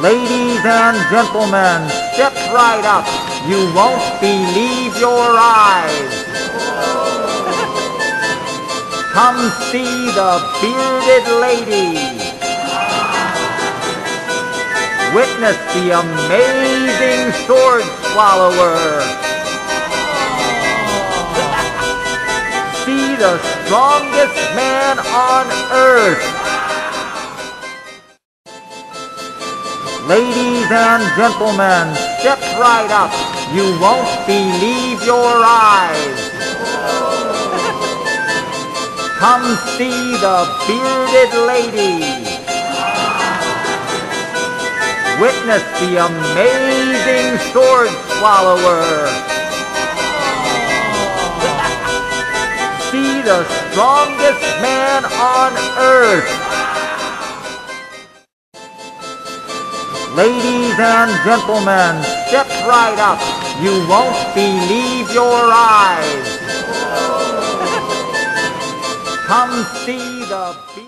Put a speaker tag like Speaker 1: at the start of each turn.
Speaker 1: Ladies and gentlemen, step right up. You won't believe your eyes. Come see the bearded lady. Witness the amazing sword swallower. See the strongest man on earth. Ladies and gentlemen, step right up. You won't believe your eyes. Come see the bearded lady. Witness the amazing sword swallower. See the strongest man on earth. Ladies and gentlemen, step right up. You won't believe your eyes. Come see the...